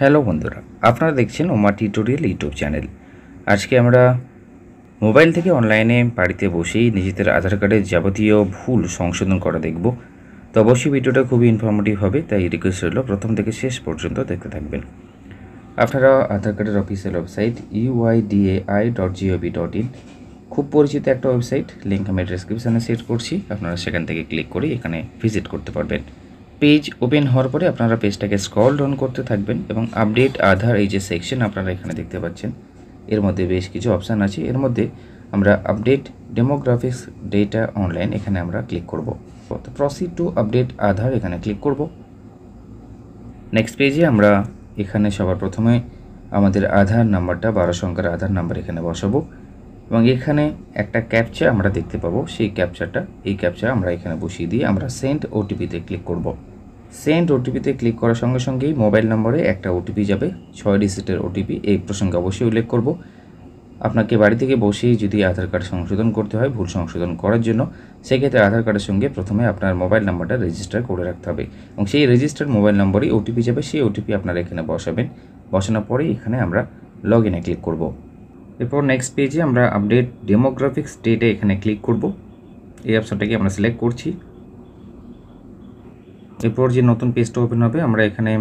Hello বন্ধুরা, আপনারা দেখছেন ওমা টিউটোরিয়াল ইউটিউব চ্যানেল। আজকে আমরা মোবাইল থেকে অনলাইনে বাড়িতে বসেই নিজেদের আধার কার্ডের যাবতীয় ভুল সংশোধন করা দেখব। তো অবশ্যই ভিডিওটা খুবই ইনফরমেটিভ হবে, তাই রিকোয়েস্ট রইল প্রথম থেকে শেষ পর্যন্ত দেখতে থাকবেন। আপনারা আধার কার্ডের official website UIDAI dot GOV dot in খুব পরিচিত একটা ওয়েবসাইট লিঙ্ক আমি ডিসক্রিপশানে সেট করছি, আপনারা সেখান থেকে ক্লিক করে এখানে ভিজিট করতে পারবেন। পেজ ওপেন হওয়ার পরে আপনারা পেজটাকে স্ক্রল ডাউন করতে থাকবেন এবং আপডেট আধার এই যে সেকশন আপনারা এখানে দেখতে পাচ্ছেন, এর মধ্যে বেশ কিছু অপশান আছে। এর মধ্যে আমরা আপডেট ডেমোগ্রাফিক্স ডেটা অনলাইন এখানে আমরা ক্লিক করব। তো প্রসিড টু আপডেট আধার এখানে ক্লিক করব। নেক্সট পেজে আমরা এখানে সবার প্রথমে আমাদের আধার নাম্বারটা, বারো সংখ্যার আধার নাম্বার এখানে বসাবো। এবং এখানে একটা ক্যাপচা আমরা দেখতে পাবো। সেই ক্যাপচাটা এই ক্যাপচা আমরা এখানে বসিয়ে দিয়ে আমরা সেন্ড ওটিপিতে ক্লিক করব। সেন্ড ওটিপিতে ক্লিক করার সঙ্গে সঙ্গেই মোবাইল নম্বরে একটা ওটিপি যাবে। ছয় ডিজিটের ওটিপি এই প্রসঙ্গে অবশ্যই উল্লেখ করব। আপনাকে বাড়ি থেকে বসেই যদি আধার কার্ড সংশোধন করতে হয়, ভুল সংশোধন করার জন্য, সেক্ষেত্রে আধার কার্ডের সঙ্গে প্রথমে আপনার মোবাইল নাম্বারটা রেজিস্টার করে রাখতে হবে। এবং সেই রেজিস্টার্ড মোবাইল নম্বরেই ওটিপি যাবে, সেই ওটিপি আপনারা এখানে বসাবেন। বসানোর পরেই এখানে আমরা লগ ইনে ক্লিক করব। এরপর নেক্সট পেজে আমরা আপডেট ডেমোগ্রাফিক্স ডেটে এখানে ক্লিক করব। এই অপশনটাকে আমরা সিলেক্ট করছি। এরপর যে নতুন পেজটা ওপেন হবে, আমরা এখানে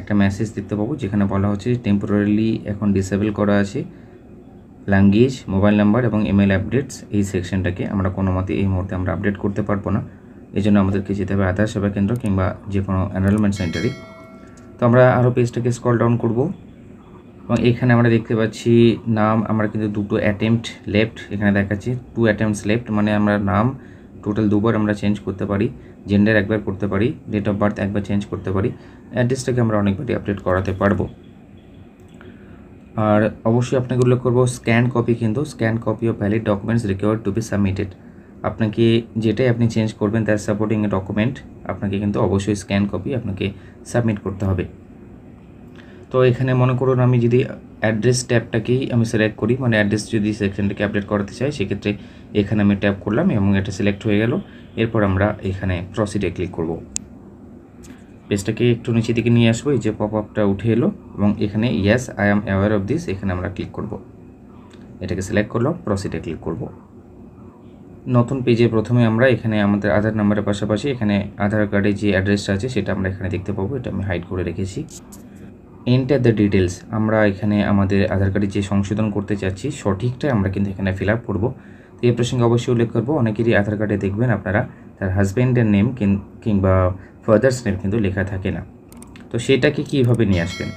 একটা মেসেজ দেখতে পাবো, যেখানে বলা হচ্ছে টেম্পোরারিলি এখন ডিসেবল করা আছে ল্যাঙ্গুয়েজ মোবাইল নাম্বার এবং ইমেল আপডেটস এই সেকশনটাকে আমরা কোনো মতে এই মুহূর্তে আমরা আপডেট করতে পারব না। এই জন্য আমাদেরকে যেতে হবে আধার সেবা কেন্দ্র কিংবা যে কোনো এনরোলমেন্ট সেন্টারে তো আমরা আরও পেজটাকে স্কল ডাউন করব। এবং এখানে আমরা দেখতে পাচ্ছি নাম, আমরা কিন্তু দুটো অ্যাটেম্পট লেফট এখানে দেখাচ্ছি। টু অ্যাটেম্পটস লেফট মানে আমরা নাম টোটাল দুবার আমরা চেঞ্জ করতে পারি জেন্ডার একবার করতে পারি ডেট অফ বার্থ একবার চেঞ্জ করতে পারি অ্যাড্রেসটাকে আমরা অনেকবারই আপডেট করাতে পারব। আর অবশ্যই আপনাকে উল্লেখ করব স্ক্যান কপি কিন্তু scan copy of valid documents required to be submitted আপনাকে যেটাই আপনি চেঞ্জ করবেন, তার সাপোর্টিং এ ডকুমেন্ট আপনাকে কিন্তু অবশ্যই স্ক্যান কপি আপনাকে সাবমিট করতে হবে। তো এখানে মনে করুন আমি যদি অ্যাড্রেস ট্যাবটাকেই আমি সিলেক্ট করি মানে অ্যাড্রেস যদি সেকশনটাকে আপডেট করাতে চাই, সেক্ষেত্রে এখানে আমি ট্যাপ করলাম এবং এটা সিলেক্ট হয়ে গেল। এরপর আমরা এখানে প্রসিডে ক্লিক করব। পেজটাকে একটু নিচে দিকে নিয়ে আসব, এই যে পপ আপটা উঠে এলো এবং এখানে yes I am aware of this এখানে আমরা ক্লিক করব। এটাকে সিলেক্ট করলাম প্রসিডে ক্লিক করব। নতুন পেজে প্রথমে আমরা এখানে আমাদের আধার নাম্বারের পাশাপাশি এখানে আধার কার্ডে যে অ্যাড্রেসটা আছে, সেটা আমরা এখানে দেখতে পাবো, এটা আমি হাইড করে রেখেছি। এন্টার দ্য ডিটেলস আমরা এখানে আমাদের আধার কার্ডে যে সংশোধন করতে চাচ্ছি, সঠিকটাই আমরা কিন্তু এখানে ফিল আপ করব। তো এই প্রসঙ্গে অবশ্যই উল্লেখ করব, অনেকেরই আধার কার্ডে দেখবেন আপনারা, তার হাজব্যান্ডের নেম কিংবা ফাদার্স নেম কিন্তু লেখা থাকে না। তো সেটাকে কীভাবে নিয়ে আসবেন?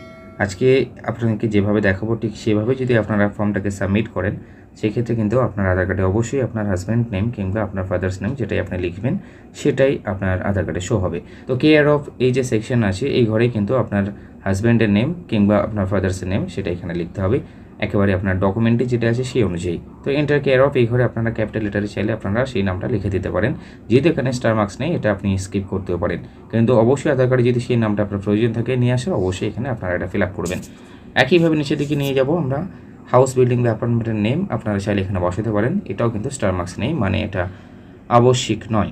আজকে আপনাকে যেভাবে দেখাবো, ঠিক সেভাবে যদি আপনারা ফর্মটাকে সাবমিট করেন সেক্ষেত্রে কিন্তু আপনার আধার কার্ডে অবশ্যই আপনার হাজব্যান্ড নেম কিংবা আপনার ফাদার্স নেম যেটাই আপনি লিখবেন, সেটাই আপনার আধার কার্ডে শো হবে। তো কেয়ার অফ এই যে সেকশন আছে, এই ঘরেই কিন্তু আপনার হাজব্যান্ডের নেম কিংবা আপনার ফাদার্সের নেম সেটা এখানে লিখতে হবে। একেবারে আপনার ডকুমেন্টে যেটা আছে, সেই অনুযায়ী। তো এন্টার কেয়ার অফ এই ঘরে আপনারা ক্যাপিটাল লেটারে চাইলে আপনারা সেই নামটা লিখে দিতে পারেন। যেহেতু এখানে স্টার মার্কস নেই, এটা আপনি স্কিপ করতেও পারেন। কিন্তু অবশ্যই আধার কার্ডে যদি সেই নামটা আপনার প্রয়োজন থাকে, নিয়ে আসে অবশ্যই এখানে আপনারা এটা ফিল আপ করবেন। একইভাবে নিচের দিকে নিয়ে যাব আমরা। হাউস বিল্ডিং বা অ্যাপার্টমেন্টের নেম আপনারা চাইলে এখানে বসাতে পারেন। এটাও কিন্তু স্টার মার্কস নেই মানে এটা আবশ্যিক নয়।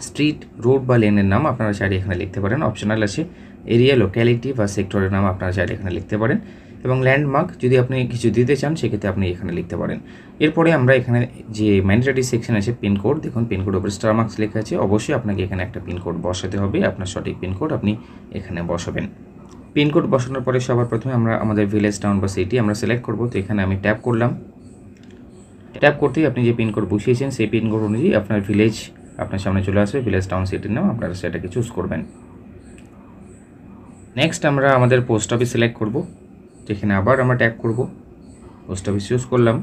স্ট্রিট, রোড বা লেনের নাম আপনারা চাইলে এখানে লিখতে পারেন। অপশনাল আছে, এরিয়া লোক্যালিটি বা সেক্টরের নাম আপনারা চাইলে এখানে লিখতে পারেন। এবং ল্যান্ডমার্ক যদি আপনি কিছু দিতে চান, সেক্ষেত্রে আপনি এখানে লিখতে পারেন। এরপরে আমরা এখানে যে ম্যান্ডেটারি সেকশন আছে পিনকোড দেখুন পিনকোড ওপরে স্টার মার্কস লেখা আছে। অবশ্যই আপনাকে এখানে একটা পিনকোড বসাতে হবে। আপনার সঠিক পিনকোড আপনি এখানে বসাবেন। পিনকোড বসানোর পরে সবার প্রথমে আমরা আমাদের ভিলেজ টাউন বা সিটি আমরা সিলেক্ট করব। তো এখানে আমি ট্যাপ করলাম। ট্যাপ করতেই আপনি যে পিনকোড বসিয়েছেন, সেই পিনকোড অনুযায়ী আপনার ভিলেজ, আপনার সামনে চলে আসবে, ভিলেজ টাউন সিটির নাম। আপনারা সেটাকে চুজ করবেন। নেক্সট আমরা আমাদের পোস্ট অফিস সিলেক্ট করব। যেখানে আবার আমরা ট্যাপ করব। পোস্ট অফিস চুজ করলাম।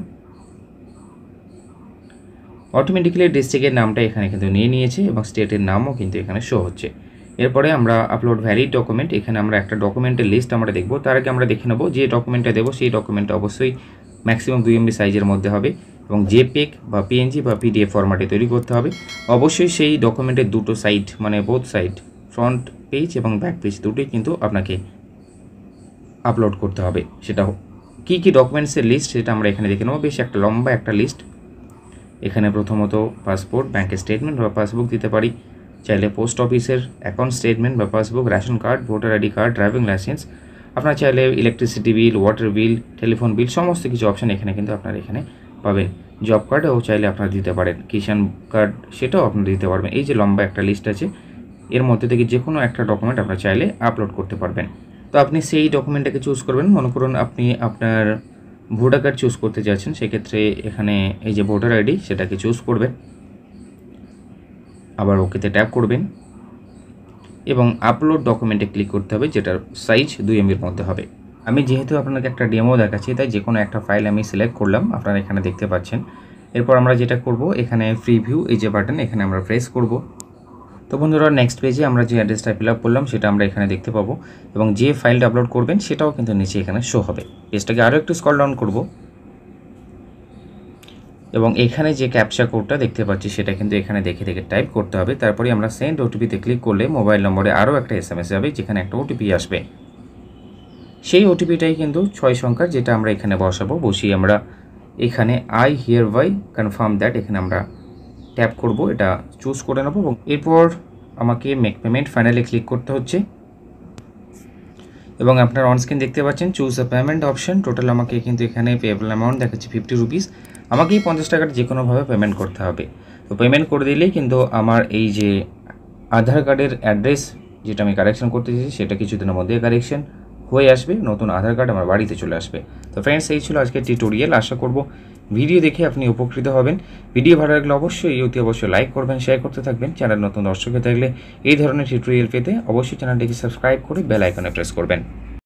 অটোমেটিক্যালি ডিস্ট্রিক্টের নামটা এখানে কিন্তু নিয়ে নিয়েছে এবং স্টেটের নামও কিন্তু এখানে শো হচ্ছে। এরপরে আমরা আপলোড ভ্যালিড ডকুমেন্ট এখানে আমরা একটা ডকুমেন্টের লিস্ট আমরা দেখব। তার আগে আমরা দেখে নেব যে ডকুমেন্টটা দেবো, সেই ডকুমেন্টটা অবশ্যই ম্যাক্সিমাম দুই এমবি সাইজের মধ্যে হবে এবং জেপেক বা পিএনজি বা পিডিএফ ফরম্যাটে তৈরি করতে হবে। অবশ্যই সেই ডকুমেন্টের দুটো সাইড মানে বোথ সাইড ফ্রন্ট পেজ এবং ব্যাক পেজ দুটোই কিন্তু আপনাকে আপলোড করতে হবে। সেটা কী কী ডকুমেন্টসের লিস্ট সেটা আমরা এখানে দেখে নেব। বেশ একটা লম্বা একটা লিস্ট এখানে প্রথমত পাসপোর্ট ব্যাঙ্কের স্টেটমেন্ট বা পাসবুক দিতে পারি। চাইলে পোস্ট অফিসের অ্যাকাউন্ট স্টেটমেন্ট বা passbook ration card voter ID card driving licence আপনার চাইলে electricity bill water bill telephone bill সমস্ত কিছু অপশান এখানে কিন্তু আপনার এখানে পাবেন। জব কার্ডও চাইলে আপনারা দিতে পারেন। কিষাণ কার্ড সেটাও আপনারা দিতে পারবেন। এই যে লম্বা একটা লিস্ট আছে, এর মধ্যে থেকে যে কোনো একটা ডকুমেন্ট আপনারা চাইলে আপলোড করতে পারবেন। তো আপনি সেই ডকুমেন্টটাকে চুজ করবেন। মনে করুন আপনি আপনার ভোটার কার্ড চুজ করতে যাচ্ছেন, সেক্ষেত্রে এখানে এই যে ভোটার আইডি সেটাকে চুজ করবেন। আবার ওকেতে ট্যাপ করবেন এবং আপলোড ডকুমেন্টে ক্লিক করতে হবে যেটার সাইজ দুই এমবির মধ্যে হবে। আমি যেহেতু আপনাকে একটা ডেমো দেখাচ্ছি, তাই যে কোনো একটা ফাইল আমি সিলেক্ট করলাম, আপনারা এখানে দেখতে পাচ্ছেন। এরপর আমরা যেটা করব, এখানে ফ্রি ভিউ এই যে বাটন এখানে আমরা প্রেস করব। তো বন্ধুরা নেক্সট পেজে আমরা যে অ্যাড্রেসটা ফিল আপ করলাম, সেটা আমরা এখানে দেখতে পাবো এবং যে ফাইলটা আপলোড করবেন, সেটাও কিন্তু নিচে এখানে শো হবে। পেজটাকে আরও একটু স্কল ডাউন করব। এবং এখানে যে ক্যাপচা কোডটা দেখতে পাচ্ছি, সেটা কিন্তু এখানে দেখে দেখে টাইপ করতে হবে। তারপরে আমরা সেন্ড ওটিপিতে ক্লিক করলে মোবাইল নম্বরে আরও একটা এস এম এস যাবে, যেখানে একটা ওটিপি আসবে। সেই ওটিপিটাই কিন্তু ছয় সংখ্যার যেটা আমরা এখানে বসাবো। বসিয়ে আমরা এখানে I hereby confirm that এখানে আমরা ট্যাপ করব। এটা চুজ করে নেব এবং এরপর আমাকে মেক পেমেন্ট ফাইনালে ক্লিক করতে হচ্ছে। এবং আপনার অনস্ক্রিন দেখতে পাচ্ছেন choose a payment option total আমাকে কিন্তু এখানে পেবল অ্যামাউন্ট দেখাচ্ছে ফিফটি রুপিস আমাকেই পঞ্চাশ টাকার যে কোনোভাবে পেমেন্ট করতে হবে। তো পেমেন্ট করে দিলেই কিন্তু আমার এই যে আধার কার্ডের অ্যাড্রেস যেটা আমি কারেকশন করতে চাইছি, সেটা কিছুদিনের মধ্যে কারেকশন হয়ে আসবে। নতুন আধার কার্ড আমার বাড়িতে চলে আসবে। তো ফ্রেন্ডস এই ছিল আজকের টিউটোরিয়াল আশা করব ভিডিও দেখে আপনি উপকৃত হবেন। ভিডিও ভালো লাগলে অবশ্যই অতি অবশ্যই লাইক করবেন শেয়ার করতে থাকবেন। চ্যানেল নতুন দর্শকে থাকলে এই ধরনের টিউটোরিয়াল পেতে অবশ্যই চ্যানেলটিকে সাবস্ক্রাইব করে বেল আইকনে প্রেস করবেন।